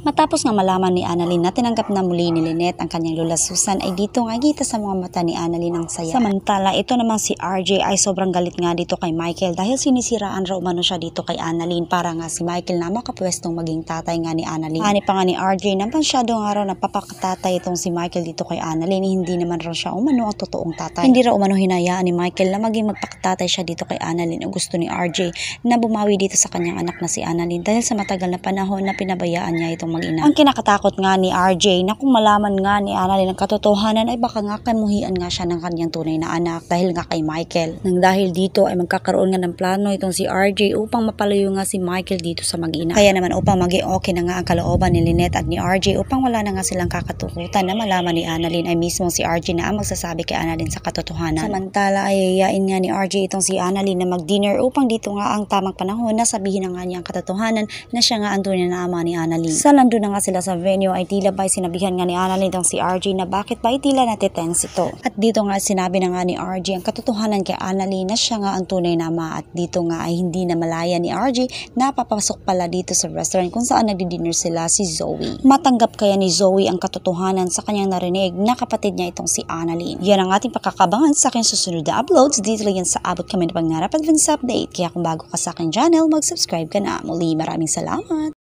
Matapos nga malaman ni Annalyn na tinanggap na muli ni Lynette ang kanyang lola Susan ay dito nga kita sa mga mata ni Annalyn ang saya. Samantala ito namang si RJ ay sobrang galit nga dito kay Michael dahil sinisiraan raw umano siya dito kay Annalyn para nga si Michael na makapwestong maging tatay nga ni Annalyn. Ani pa nga ni RJ na masyado nga raw napapakatatay itong si Michael dito kay Annalyn hindi naman raw siya umano ang totoong tatay. Hindi raw umano hinayaan ni Michael na maging magpakatatay siya dito kay Annalyn o gusto ni RJ na bumawi dito sa kanyang anak na si Annalyn dahil sa matagal na panahon na pinabayaan niya itong mag-ina. Ang kinakatakot nga ni RJ na kung malaman nga ni Annalyn ang katotohanan ay baka nga kamuhian nga siya ng kanyang tunay na anak dahil nga kay Michael. Nang dahil dito ay magkakaroon nga ng plano itong si RJ upang mapalayo nga si Michael dito sa mag-ina. Kaya naman upang maging okay na nga ang kalooban ni Lynette at ni RJ upang wala na nga silang kakatukutan na malaman ni Annalyn ay mismo si RJ na ang magsasabi kay Annalyn sa katotohanan. Samantala ay yayain nga ni RJ itong si Annalyn na mag-dinner upang dito nga ang tamang panahon na sabihin na nga niya ang katotohanan na siya nga ang tunay na ama ni Annalyn. Sa lando na nga sila sa venue ay tila ba sinabihan nga ni Annalyn itong si RJ na bakit ba tila natitense ito. At dito nga sinabi na nga ni RJ ang katotohanan kay Annalyn na siya nga ang tunay na ama at dito nga ay hindi na malaya ni RJ na papasok pala dito sa restaurant kung saan nagdi-dinner sila si Zoe. Matanggap kaya ni Zoe ang katotohanan sa kanyang narinig na kapatid niya itong si Annalyn. Yan ang ating pakakabangan sa aking susunod na uploads. Dito lang yan sa abot kami ng pangarap advance update. Kaya kung bago ka sa aking channel, mag-subscribe ka na. Muli maraming salamat!